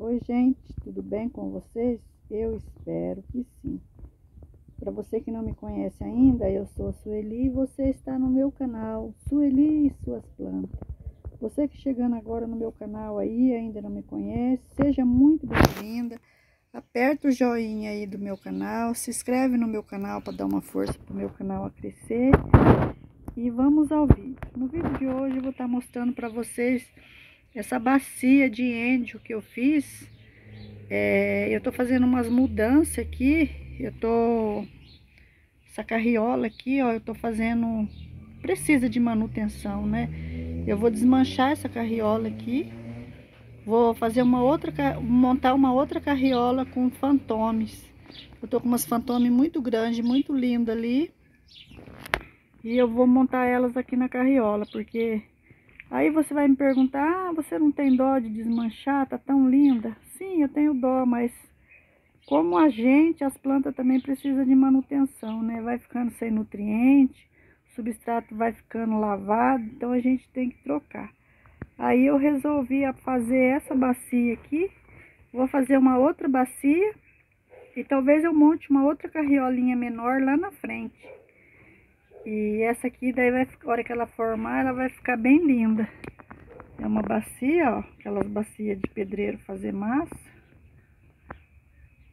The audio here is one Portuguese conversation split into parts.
Oi, gente, tudo bem com vocês? Eu espero que sim. Para você que não me conhece ainda, eu sou a Sueli e você está no meu canal Sueli e suas plantas. Você que chegando agora no meu canal aí, ainda não me conhece, seja muito bem-vinda. Aperta o joinha aí do meu canal, se inscreve no meu canal para dar uma força para o meu canal a crescer. E vamos ao vídeo. No vídeo de hoje eu vou estar mostrando para vocês essa bacia de índio que eu fiz, é, eu tô fazendo umas mudanças aqui. Eu tô... Essa carriola aqui, ó, eu tô fazendo... Precisa de manutenção, né? Eu vou desmanchar essa carriola aqui. Vou fazer uma outra... Montar uma outra carriola com fantomes. Eu tô com umas fantomes muito grandes, muito lindas ali. E eu vou montar elas aqui na carriola, porque Aí você vai me perguntar, ah, você não tem dó de desmanchar, tá tão linda? Sim, eu tenho dó, mas como a gente, as plantas também precisam de manutenção, né? Vai ficando sem nutriente, o substrato vai ficando lavado, então a gente tem que trocar. Aí eu resolvi fazer essa bacia aqui, vou fazer uma outra bacia e talvez eu monte uma outra carriolinha menor lá na frente. E essa aqui, daí vai, a hora que ela formar, ela vai ficar bem linda. É uma bacia, ó, aquelas bacias de pedreiro fazer massa.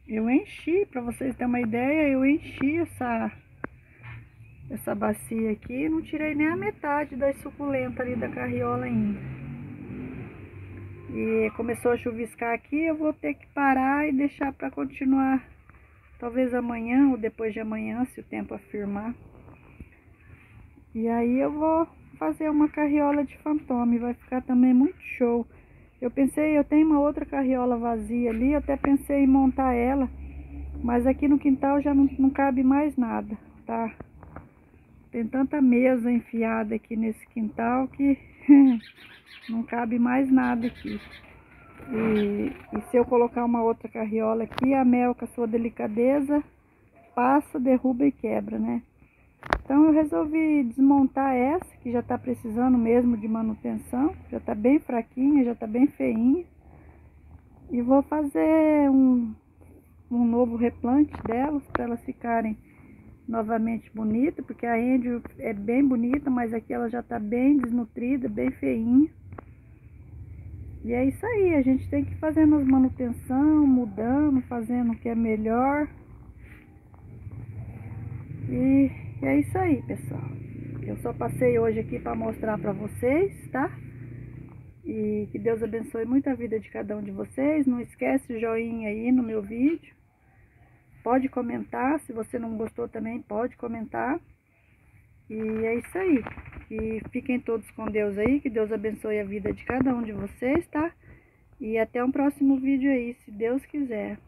Eu enchi, para vocês terem uma ideia, eu enchi essa, essa bacia aqui, não tirei nem a metade das suculentas ali da carriola ainda. E começou a chuviscar aqui, eu vou ter que parar e deixar para continuar, talvez amanhã ou depois de amanhã, se o tempo afirmar. E aí eu vou fazer uma carriola de fantome, vai ficar também muito show. Eu pensei, eu tenho uma outra carriola vazia ali, até pensei em montar ela, mas aqui no quintal já não, não cabe mais nada, tá? Tem tanta mesa enfiada aqui nesse quintal que não cabe mais nada aqui. E, e, se eu colocar uma outra carriola aqui, a Mel, com a sua delicadeza, passa, derruba e quebra, né? Então eu resolvi desmontar essa, que já está precisando mesmo de manutenção. Já está bem fraquinha, já está bem feinha. E vou fazer um, um novo replante delas, para elas ficarem novamente bonitas. Porque a índio é bem bonita, mas aqui ela já está bem desnutrida, bem feinha. E é isso aí, a gente tem que ir fazendo as manutenção, mudando, fazendo o que é melhor. E e é isso aí, pessoal. Eu só passei hoje aqui para mostrar para vocês, tá? E que Deus abençoe muito a vida de cada um de vocês. Não esquece o joinha aí no meu vídeo. Pode comentar, se você não gostou também, pode comentar. E é isso aí. E fiquem todos com Deus aí, que Deus abençoe a vida de cada um de vocês, tá? E até um próximo vídeo aí, se Deus quiser.